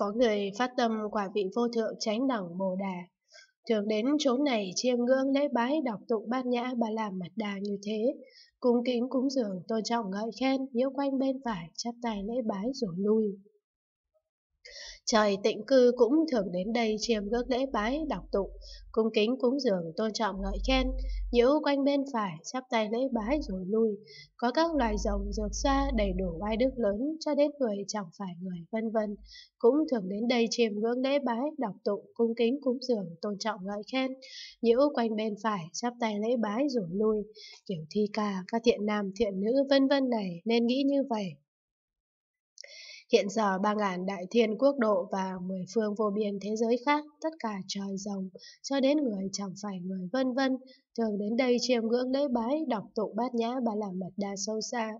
Có người phát tâm quả vị vô thượng chánh đẳng Bồ Đà, thường đến chỗ này chiêm ngưỡng lễ bái đọc tụng bát nhã ba la mật đà như thế, cung kính cúng dường tôn trọng ngợi khen, nhiễu quanh bên phải chắp tay lễ bái rồi lui. Trời tịnh cư cũng thường đến đây chiêm ngưỡng lễ bái, đọc tụng, cung kính cúng dường, tôn trọng ngợi khen, nhiễu quanh bên phải, chắp tay lễ bái rồi lui. Có các loài rồng dược xa đầy đủ oai đức lớn cho đến người chẳng phải người vân vân cũng thường đến đây chiêm ngưỡng lễ bái, đọc tụng, cung kính cúng dường, tôn trọng ngợi khen, nhiễu quanh bên phải, chắp tay lễ bái rồi lui. Kiểu thi ca, các thiện nam, thiện nữ vân vân này nên nghĩ như vậy. Hiện giờ ba ngàn đại thiên quốc độ và mười phương vô biên thế giới khác, tất cả trời rồng, cho đến người chẳng phải người vân vân, thường đến đây chiêm ngưỡng lễ bái, đọc tụng bát nhã ba la mật đa sâu xa.